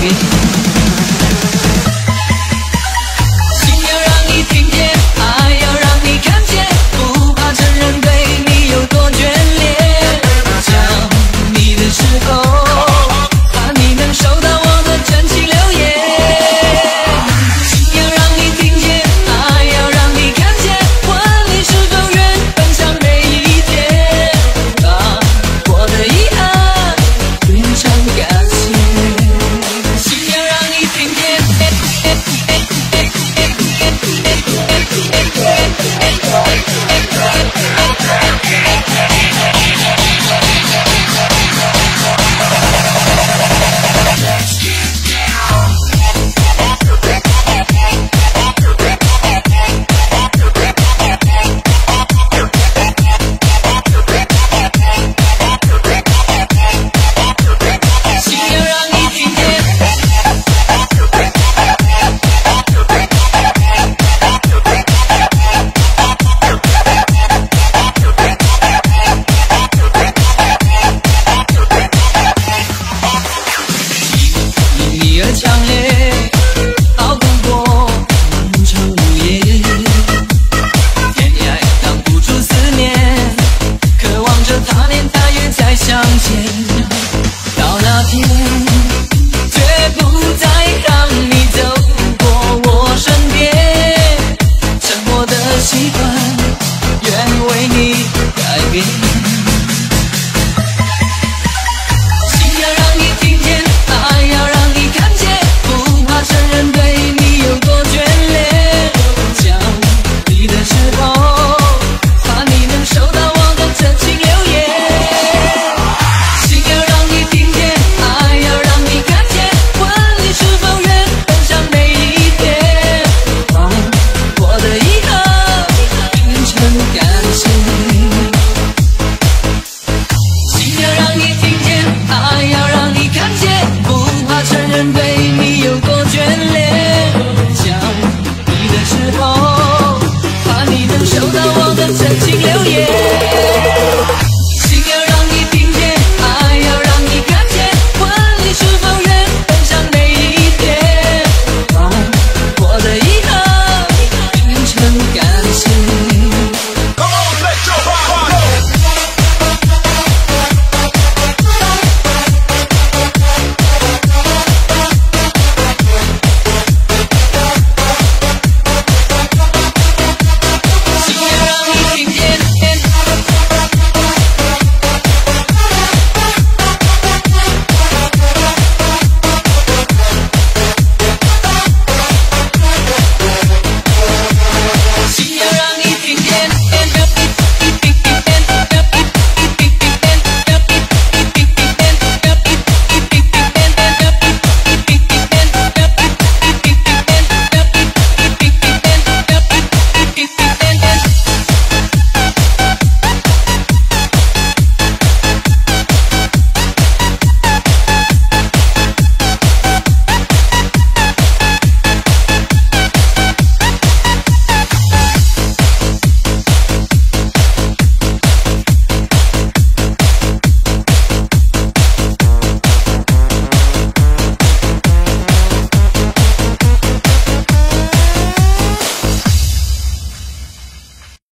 Beijo. 从前到那天绝不再让你走过我身边。沉默的习惯愿为你改变。